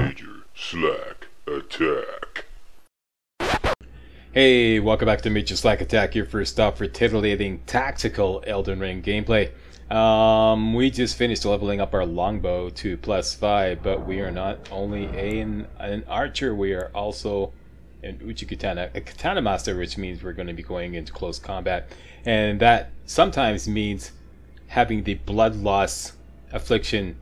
Major Slack Attack. Hey, welcome back to Major Slack Attack, your first stop for titillating tactical Elden Ring gameplay. Um, we just finished leveling up our longbow to plus 5, but we are not only an, an archer, we are also an Uchikatana, a katana master, which means we're going to be going into close combat. And that sometimes means having the blood loss affliction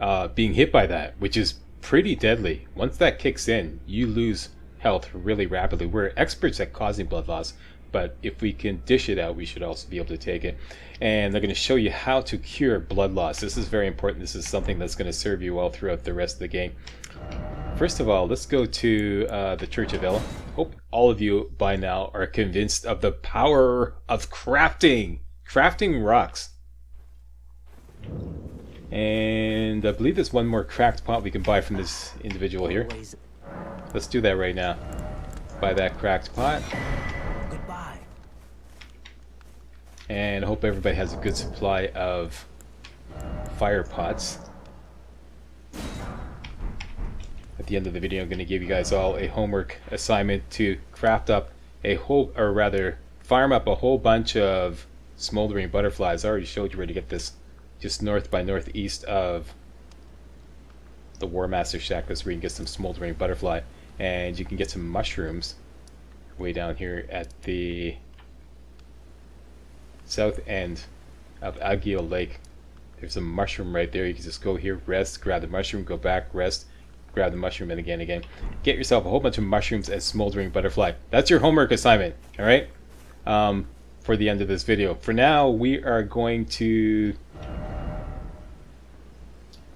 uh, being hit by that, which is pretty deadly. Once that kicks in, you lose health really rapidly. We're experts at causing blood loss, but if we can dish it out, we should also be able to take it. And they're going to show you how to cure blood loss. This is very important. This is something that's going to serve you well throughout the rest of the game. First of all, let's go to uh, the Church of Elleh. Hope all of you by now are convinced of the power of crafting. Crafting rocks. And I believe there's one more cracked pot we can buy from this individual here. Let's do that right now. Buy that cracked pot. Goodbye. And I hope everybody has a good supply of fire pots. At the end of the video, I'm going to give you guys all a homework assignment to craft up a whole, or rather, farm up a whole bunch of smoldering butterflies. I already showed you where to get this just north by northeast of the War Master Shack. That's where you can get some smoldering butterfly. And you can get some mushrooms way down here at the south end of Agheel Lake. There's a mushroom right there. You can just go here, rest, grab the mushroom, go back, rest, grab the mushroom, and again, again. Get yourself a whole bunch of mushrooms and smoldering butterfly. That's your homework assignment, all right? Um, for the end of this video. For now, we are going to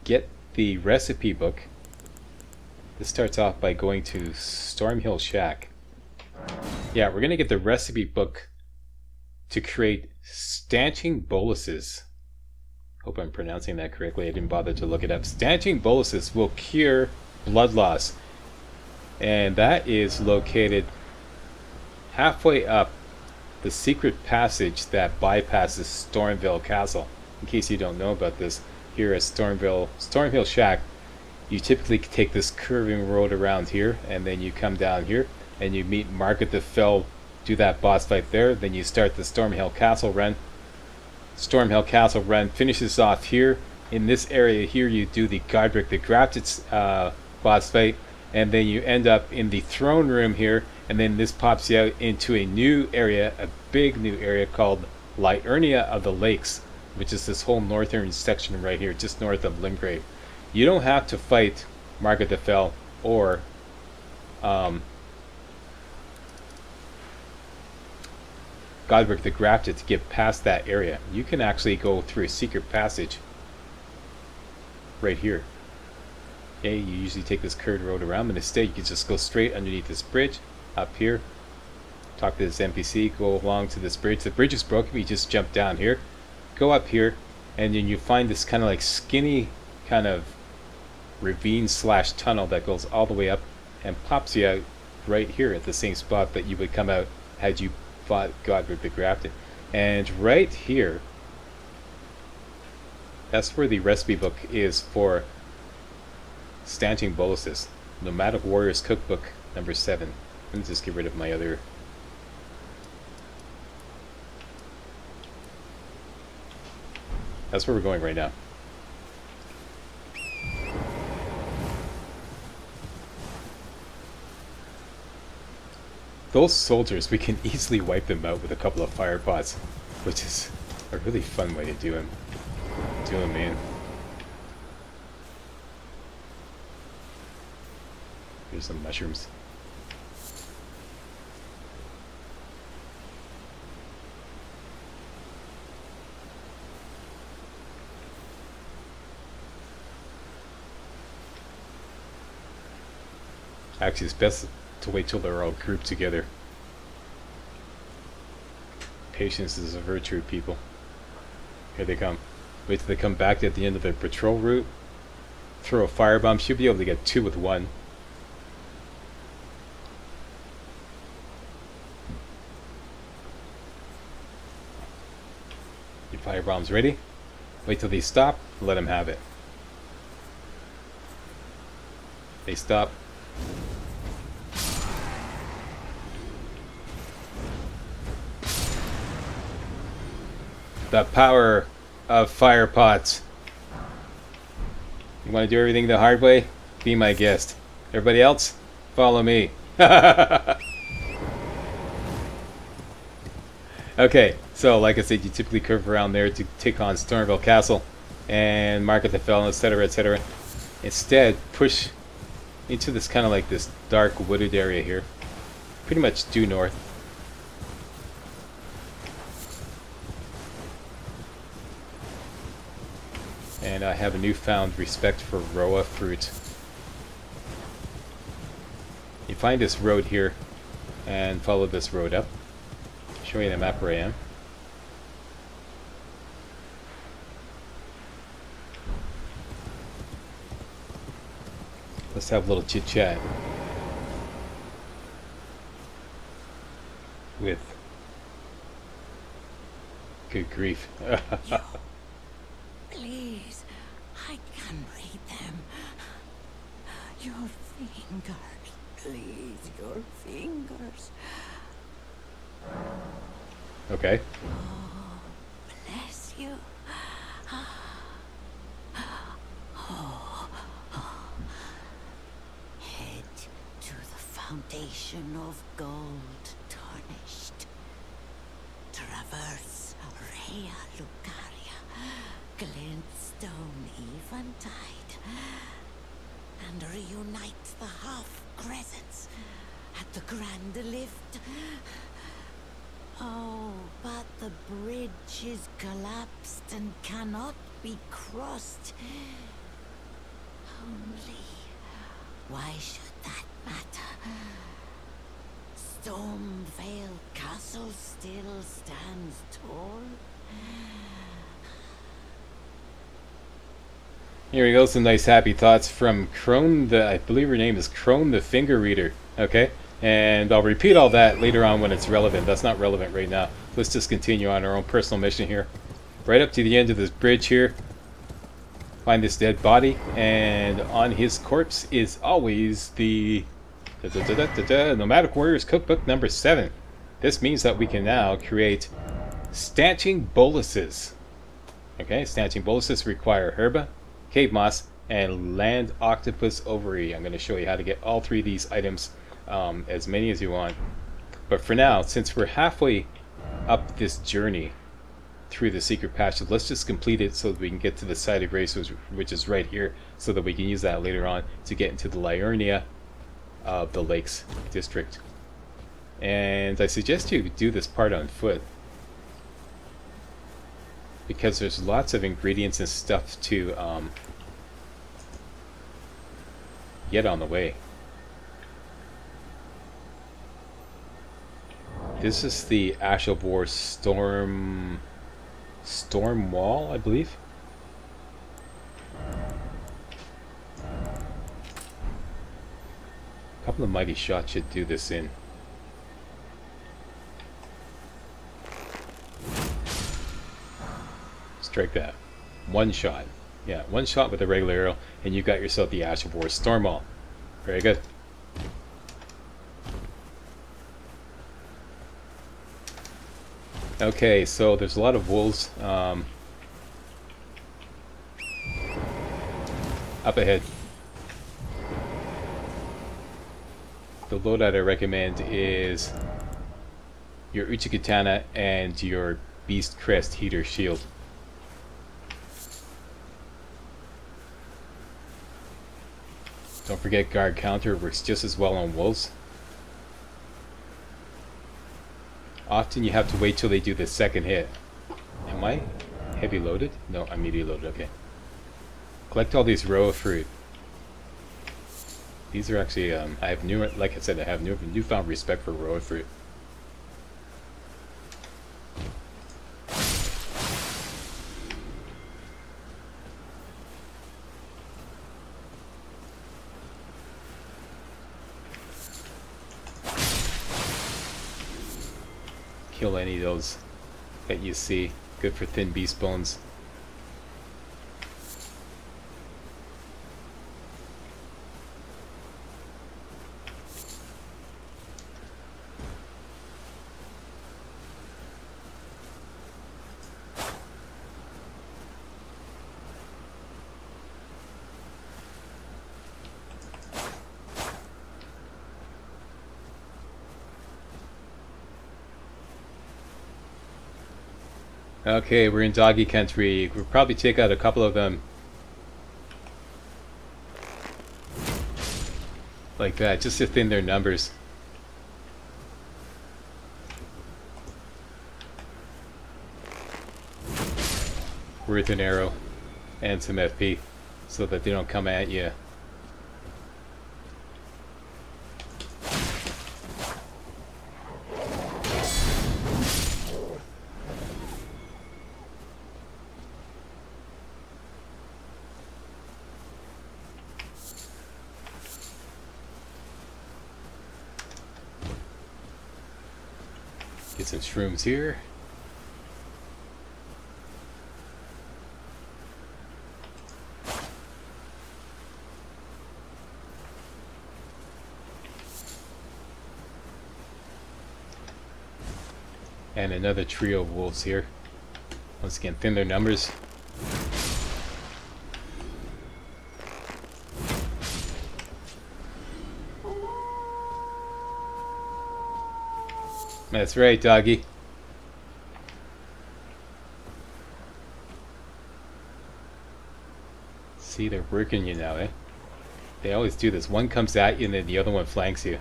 get the recipe book. This starts off by going to Stormhill Shack. Yeah, we're going to get the recipe book to create stanching boluses. Hope I'm pronouncing that correctly. I didn't bother to look it up. Stanching boluses will cure blood loss. And that is located halfway up the secret passage that bypasses Stormveil Castle. In case you don't know about this, here at Stormveil, Stormhill Shack, you typically take this curving road around here, and then you come down here, and you meet Margit the Fell, do that boss fight there, then you start the Stormhill Castle run. Stormhill Castle run finishes off here. In this area here, you do the Godrick the Grafted uh, boss fight, and then you end up in the throne room here, and then this pops you out into a new area, a big new area called Liurnia of the Lakes which is this whole northern section right here, just north of Limgrave. You don't have to fight Margit the Fell or um, Godrick the Grafted to get past that area. You can actually go through a secret passage right here. Okay, you usually take this curved road around, but instead you can just go straight underneath this bridge up here. Talk to this NPC, go along to this bridge. The bridge is broken, you just jump down here go up here and then you find this kind of like skinny kind of ravine slash tunnel that goes all the way up and pops you out right here at the same spot that you would come out had you fought Godrick the Grafted. And right here, that's where the recipe book is for stanching boluses. Nomadic Warriors Cookbook number 7. Let me just get rid of my other That's where we're going right now. Those soldiers, we can easily wipe them out with a couple of fire pots, which is a really fun way to do them. Do them, man. Here's some mushrooms. Actually, it's best to wait till they're all grouped together. Patience is a virtue, people. Here they come. Wait till they come back at the end of their patrol route. Throw a firebomb. She'll be able to get two with one. Your firebomb's ready. Wait till they stop. Let them have it. They stop. The power of fire pots. You want to do everything the hard way? Be my guest. Everybody else, follow me. okay, so like I said, you typically curve around there to take on Stormveil Castle and Margit the Fell, etc., etc. Instead, push into this kind of like this dark wooded area here. Pretty much due north. I have a newfound respect for Rowa fruit. You find this road here and follow this road up. Show you the map where I am. Let's have a little chit chat with good grief. Please, I can read them. Your fingers, please, your fingers. okay. Bless you. Head to the foundation of gold tarnished. Traverse Raya Lucaria, glintstone eventide, and reunite the half crescents at the grand lift. Oh, but the bridge is collapsed and cannot be crossed. Only, why should that matter? Stormveil Castle still stands tall. Here we go, some nice happy thoughts from Crone, the, I believe her name is Crone the Finger Reader, okay? And I'll repeat all that later on when it's relevant. That's not relevant right now. Let's just continue on our own personal mission here. Right up to the end of this bridge here, find this dead body, and on his corpse is always the da, da, da, Nomadic Warriors Cookbook number 7. This means that we can now create stanching boluses. Okay, stanching boluses require herba, cave moss, and land octopus ovary. I'm going to show you how to get all three of these items, um, as many as you want. But for now, since we're halfway up this journey through the secret passage, let's just complete it so that we can get to the site of grace, which- is right here, so that we can use that later on to get into the Liurnia of the Lakes district. And I suggest you do this part on foot because there's lots of ingredients and stuff to um, get on the way. This is the Ash of War Storm Storm Wall, I believe. A couple of mighty shots should do this in. Strike that. One shot. Yeah, one shot with a regular arrow, and you got yourself the Ash of War Stormwall. Very good. Okay, so there's a lot of wolves um, up ahead. The loadout I recommend is your Uchi Katana and your Beast Crest Heater Shield. Don't forget guard counter works just as well on wolves. Often you have to wait till they do the second hit. Am I heavy loaded? No, I'm medium loaded, okay. Collect all these Rowa fruit. These are actually, um, I have new, like I said, I have new, newfound respect for Rowa fruit. Kill any of those that you see. Good for thin beast bones. Okay, we're in doggy country. We'll probably take out a couple of them. Like that, just to thin their numbers. Worth an arrow and some FP so that they don't come at you. Some shrooms here. And another trio of wolves here. Once again, thin their numbers. That's right, doggy. See, they're working you now, eh? They always do this. One comes at you and then the other one flanks you.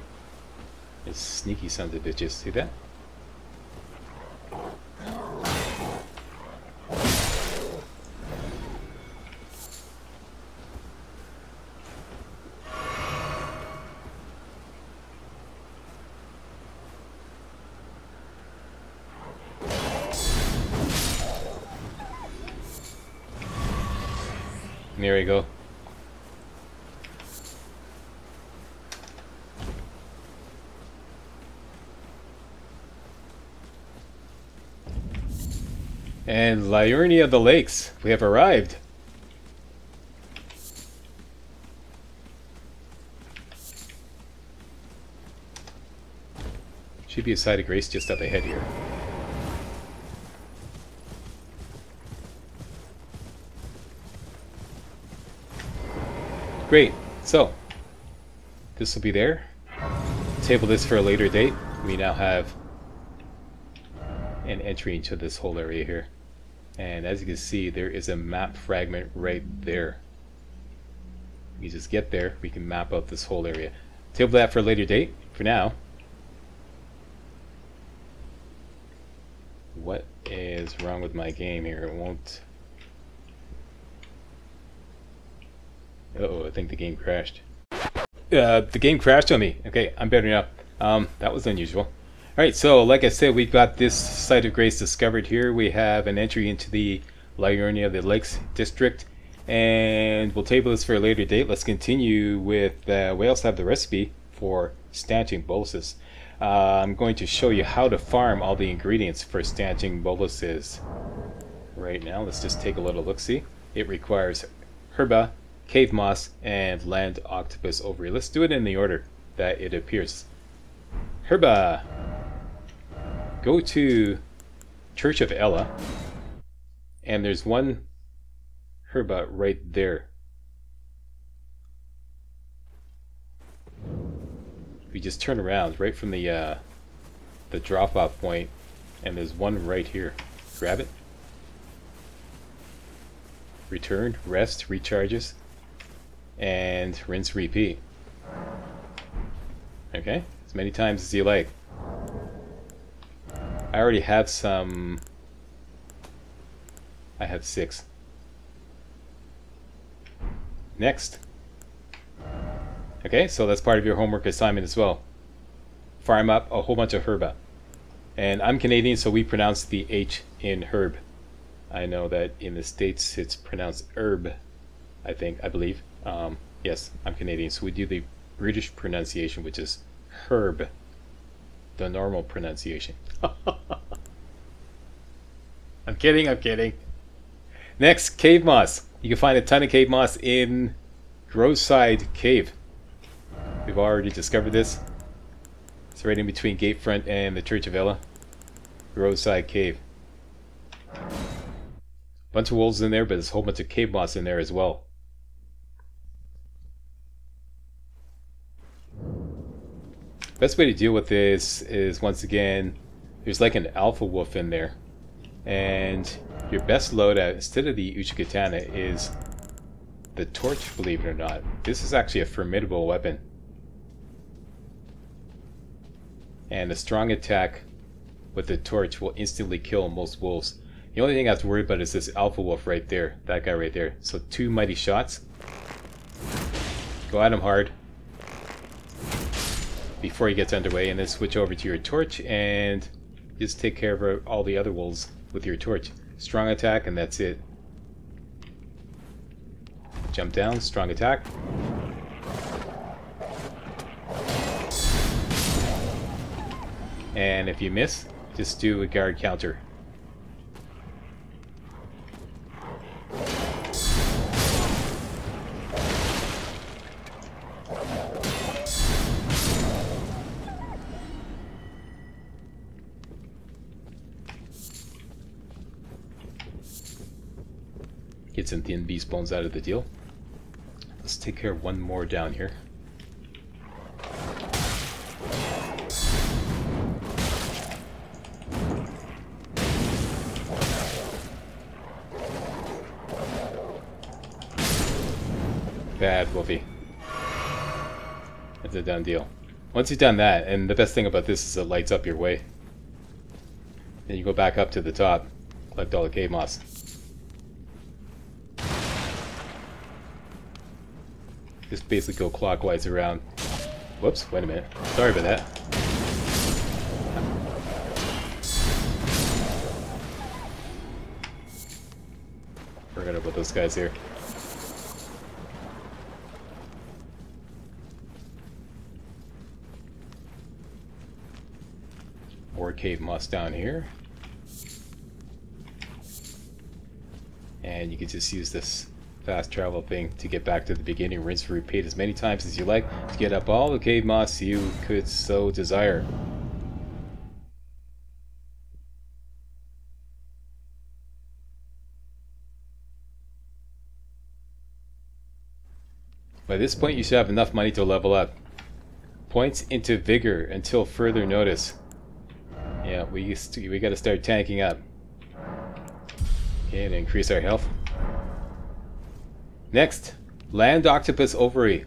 It's sneaky sons of bitches. See that? Liurnia of the Lakes, we have arrived. Should be a site of grace just up ahead here. Great. So, this will be there. Table this for a later date. We now have an entry into this whole area here. And as you can see, there is a map fragment right there. We just get there, we can map out this whole area. Table that for a later date. For now, what is wrong with my game here? It won't Uh oh I think the game crashed. Uh, the game crashed on me. Okay, I'm better now. Um, that was unusual. Alright, so like I said, we've got this site of grace discovered here. We have an entry into the Liurnia the Lakes district. And we'll table this for a later date. Let's continue with, uh, we also have the recipe for stanching boluses. Uh, I'm going to show you how to farm all the ingredients for stanching boluses. Right now, let's just take a little look-see. It requires herba, cave moss, and land octopus ovary. Let's do it in the order that it appears. Herba. Go to Church of Elleh, and there's one herba right there. We just turn around right from the uh, the drop-off point, and there's one right here. Grab it. Return, rest, recharges and rinse repeat. Okay, as many times as you like. I already have some... I have six. Next. Okay, so that's part of your homework assignment as well. Farm up a whole bunch of herba. And I'm Canadian, so we pronounce the H in herb. I know that in the States it's pronounced herb, I think, I believe. Um, yes, I'm Canadian, so we do the British pronunciation, which is herb, the normal pronunciation. I'm kidding, I'm kidding. Next, cave moss. You can find a ton of cave moss in Groveside Cave. We've already discovered this. It's right in between Gatefront and the Church of Elleh. Groveside Cave. Bunch of wolves in there, but there's a whole bunch of cave moss in there as well. Best way to deal with this is once again, there's like an alpha wolf in there. And your best loadout, uh, instead of the Uchikatana, is the torch, believe it or not. This is actually a formidable weapon. And a strong attack with the torch will instantly kill most wolves. The only thing I have to worry about is this alpha wolf right there. That guy right there. So two mighty shots. Go at him hard. Before he gets underway. And then switch over to your torch and just take care of all the other wolves with your torch. Strong attack and that's it. Jump down, strong attack. And if you miss, just do a guard counter. Some beast bones out of the deal. Let's take care of one more down here. Bad, Wolfie. That's a done deal. Once you've done that, and the best thing about this is it lights up your way. Then you go back up to the top, collect all the cave moss. Just basically go clockwise around. Whoops, wait a minute. Sorry about that. Forgot about those guys here. More cave moss down here. And you can just use this fast travel thing to get back to the beginning. Rinse and repeat as many times as you like to get up all the cave moss you could so desire. By this point you should have enough money to level up. Points into vigor until further notice. Yeah, we we got to start tanking up. Okay, increase our health. Next, land octopus ovary.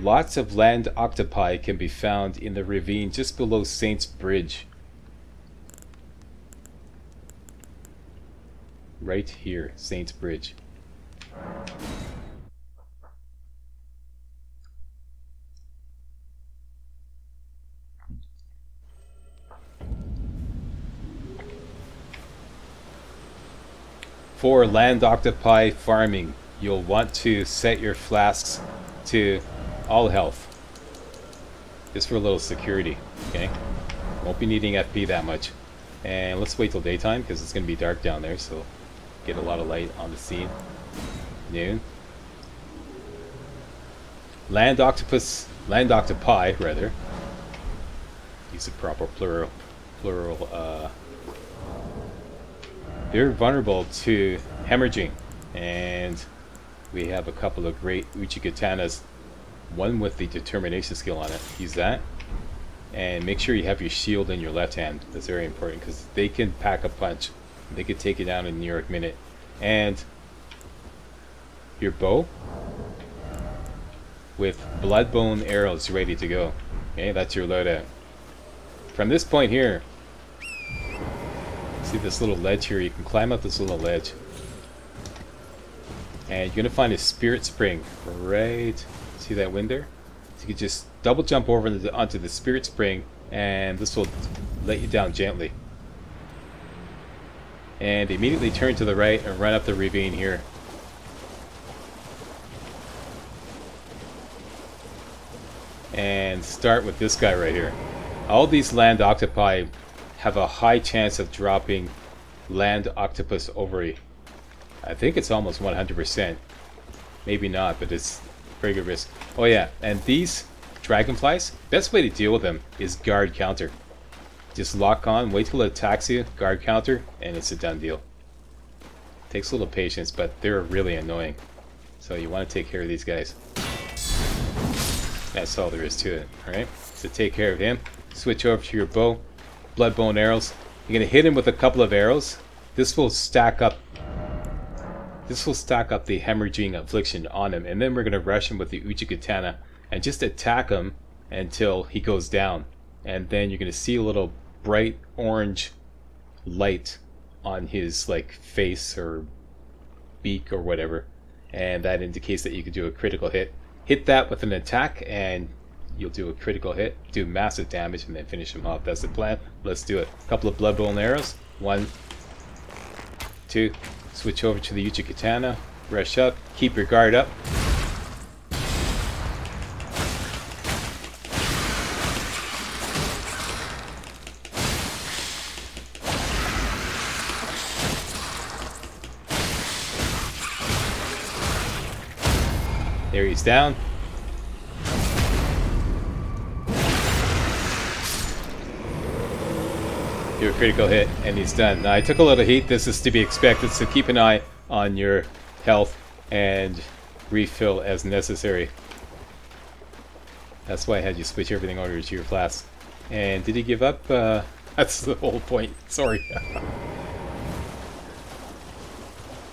Lots of land octopi can be found in the ravine just below Saint's Bridge. Right here, Saint's Bridge. For land octopi farming, you'll want to set your flasks to all health. Just for a little security, okay? Won't be needing FP that much. And let's wait till daytime because it's going to be dark down there, so get a lot of light on the scene. Noon. Land octopus, land octopi rather. Use the proper plural, plural uh, they're vulnerable to hemorrhaging. And we have a couple of great Uchikatanas one with the determination skill on it. Use that. And make sure you have your shield in your left hand. That's very important because they can pack a punch. They could take you down in a New York minute. And your bow with bloodbone arrows ready to go. Okay that's your loadout. From this point here See this little ledge here? You can climb up this little ledge. And you're going to find a spirit spring right... See that wind there? So you can just double jump over onto the spirit spring and this will let you down gently. And immediately turn to the right and run up the ravine here. And start with this guy right here. All these land octopi have a high chance of dropping land octopus ovary. I think it's almost 100%. Maybe not, but it's very good risk. Oh yeah, and these dragonflies, best way to deal with them is guard counter. Just lock on, wait till it attacks you, guard counter, and it's a done deal. Takes a little patience, but they're really annoying. So you want to take care of these guys. That's all there is to it, alright? So take care of him, switch over to your bow, blood bone arrows. You're gonna hit him with a couple of arrows. This will stack up. This will stack up the hemorrhaging affliction on him, and then we're gonna rush him with the Uchi Katana and just attack him until he goes down. And then you're gonna see a little bright orange light on his like face or beak or whatever, and that indicates that you can do a critical hit. Hit that with an attack, and you'll do a critical hit, do massive damage, and then finish him off. That's the plan. Let's do it. A couple of Bloodbone arrows. One, two. Switch over to the Uchikatana. Rush up. Keep your guard up. There he's down. Do a critical hit, and he's done. Now, I took a little heat. This is to be expected, so keep an eye on your health and refill as necessary. That's why I had you switch everything over to your flask. And did he give up? Uh, that's the whole point. Sorry.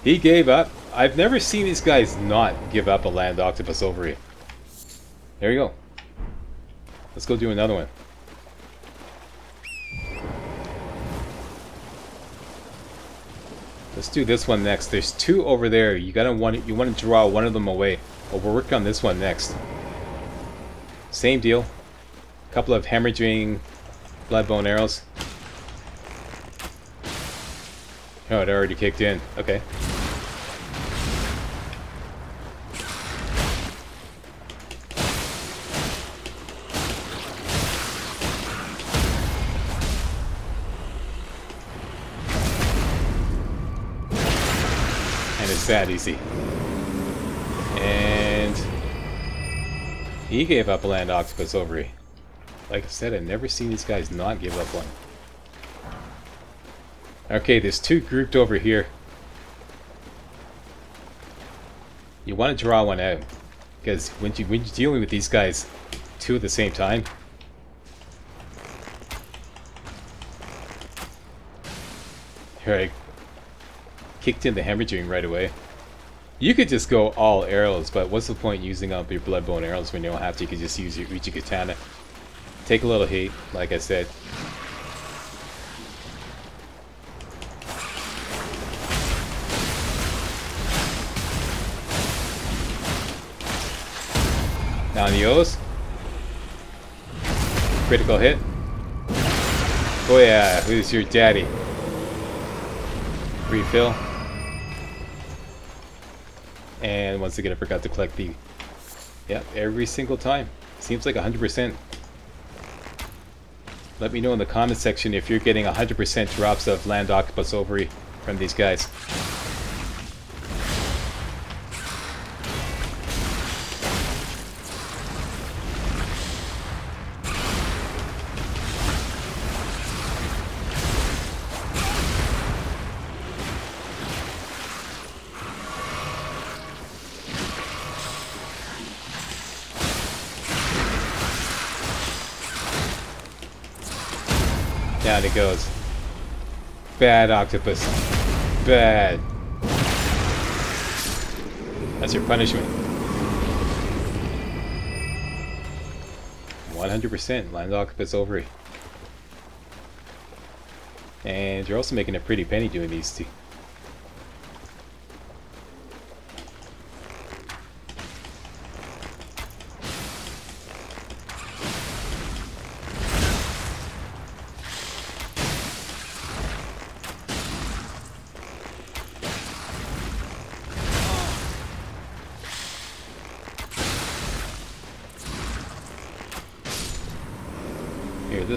he gave up. I've never seen these guys not give up a land octopus ovary. There you go. Let's go do another one. Let's do this one next. There's two over there. You gotta want you want to draw one of them away. But we're working on this one next. Same deal. A Couple of hemorrhaging blood bone arrows. Oh, it already kicked in. Okay. That easy. And he gave up land octopus ovary. Like I said, I've never seen these guys not give up one. Okay, there's two grouped over here. You want to draw one out. Because when, you, when you're dealing with these guys two at the same time, I kicked in the hemorrhaging right away. You could just go all arrows, but what's the point using up your bloodbone arrows when you don't have to? You could just use your Uchikatana. Take a little heat, like I said. Down the O's. Critical hit. Oh yeah, who's your daddy? Refill. And once again, I forgot to collect the... Yep, every single time. Seems like 100%. Let me know in the comment section if you're getting 100% drops of land octopus ovary from these guys. Bad octopus. Bad. That's your punishment. 100% land octopus ovary. And you're also making a pretty penny doing these two.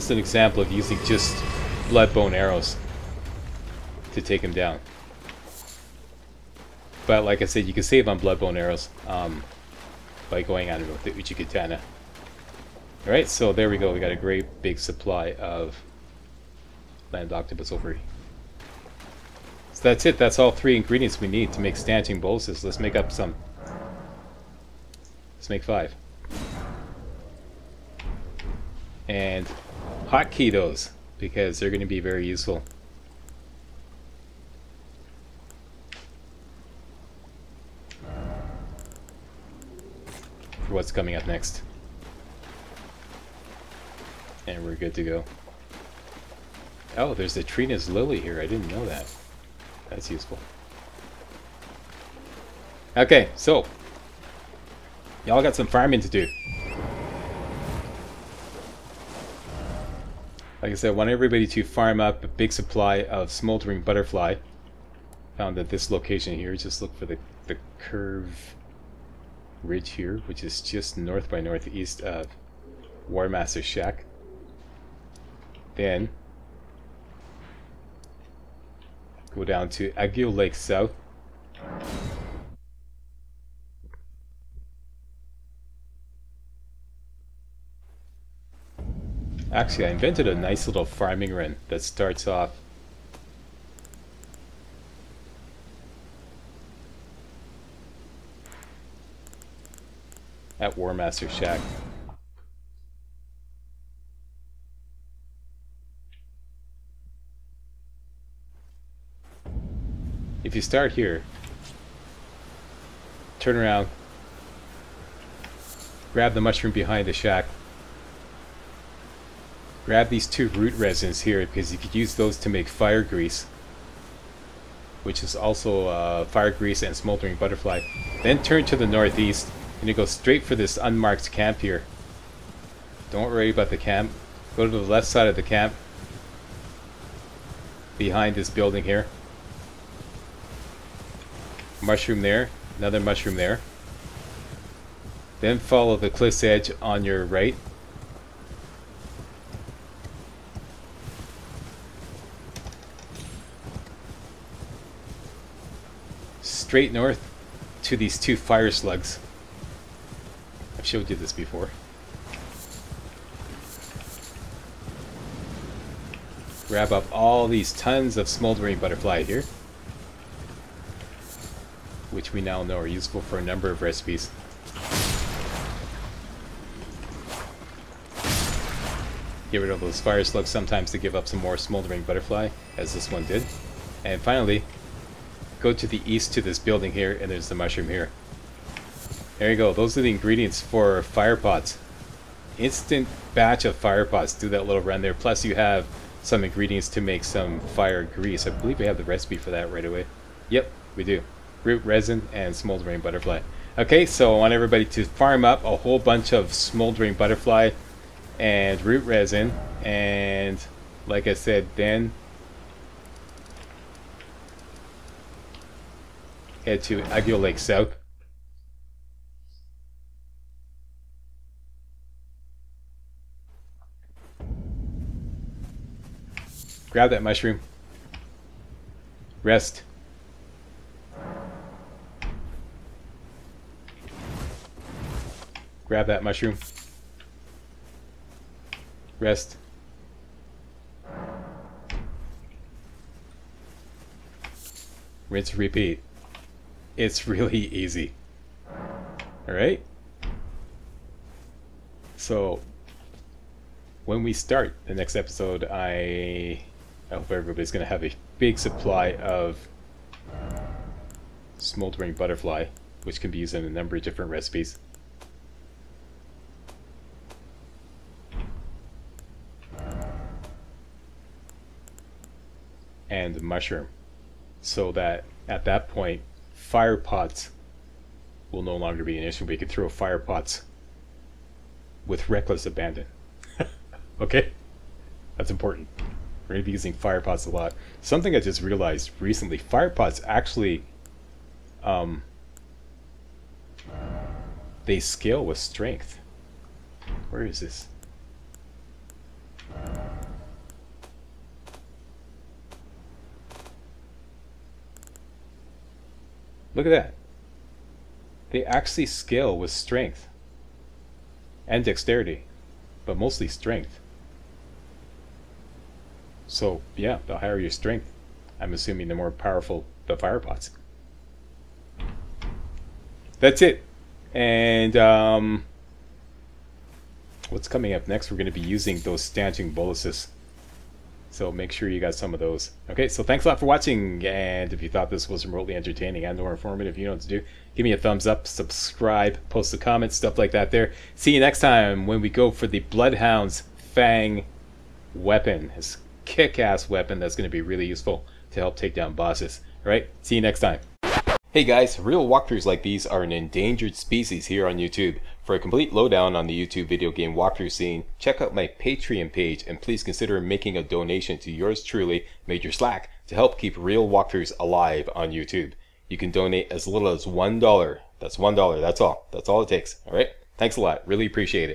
Here, is an example of using just bloodbone arrows to take him down. But like I said, you can save on bloodbone arrows um, by going it with the Uchikatana. Alright, so there we go. We got a great big supply of land octopus ovary. So that's it. That's all three ingredients we need to make stanching boluses. Let's make up some. Let's make five. And hotkey those because they're going to be very useful. For what's coming up next. And we're good to go. Oh, there's the Trina's Lily here. I didn't know that. That's useful. Okay, so. Y'all got some farming to do. Like I said, I want everybody to farm up a big supply of smoldering butterfly. Found at this location here. Just look for the, the curve ridge here, which is just north by northeast of Warmaster Shack. Then go down to Agheel Lake South. Actually, I invented a nice little farming run that starts off at Warmaster Shack. If you start here, turn around, grab the mushroom behind the shack, grab these two root resins here because you could use those to make fire grease which is also uh, fire grease and smoldering butterfly. Then turn to the northeast and you go straight for this unmarked camp here. Don't worry about the camp. Go to the left side of the camp. Behind this building here. Mushroom there. Another mushroom there. Then follow the cliff's edge on your right. Straight north to these two fire slugs. I've showed you this before. Grab up all these tons of smoldering butterfly here. Which we now know are useful for a number of recipes. Get rid of those fire slugs sometimes to give up some more smoldering butterfly, as this one did. And finally, go to the east to this building here, and there's the mushroom here. There you go. Those are the ingredients for fire pots. Instant batch of fire pots. Do that little run there. Plus you have some ingredients to make some fire grease. I believe we have the recipe for that right away. Yep, we do. Root resin and smoldering butterfly. Okay, so I want everybody to farm up a whole bunch of smoldering butterfly and root resin. And like I said, then head to Agheel Lake South. Grab that mushroom. Rest. Grab that mushroom. Rest. Rinse, repeat. It's really easy. Alright? So, when we start the next episode, I I hope everybody's going to have a big supply of smoldering butterfly, which can be used in a number of different recipes. And mushroom. So that at that point, fire pots will no longer be an issue. We can throw fire pots with reckless abandon. okay? That's important. We're going to be using fire pots a lot. Something I just realized recently, fire pots actually, um, they scale with strength. Where is this? Look at that. They actually scale with strength and dexterity, but mostly strength. So yeah, the higher your strength, I'm assuming the more powerful the fire pots. That's it. And um, what's coming up next, we're going to be using those stanching boluses. So make sure you got some of those. Okay, so thanks a lot for watching. And if you thought this was remotely entertaining and or informative, you know what to do. Give me a thumbs up, subscribe, post a comment, stuff like that there. See you next time when we go for the Bloodhound's Fang weapon. This kick-ass weapon that's going to be really useful to help take down bosses. Alright, see you next time. Hey guys, real walkthroughs like these are an endangered species here on YouTube. For a complete lowdown on the YouTube video game walkthrough scene, check out my Patreon page and please consider making a donation to yours truly, Major Slack, to help keep real walkthroughs alive on YouTube. You can donate as little as $1. That's $1, that's all. That's all it takes, alright? Thanks a lot, really appreciate it.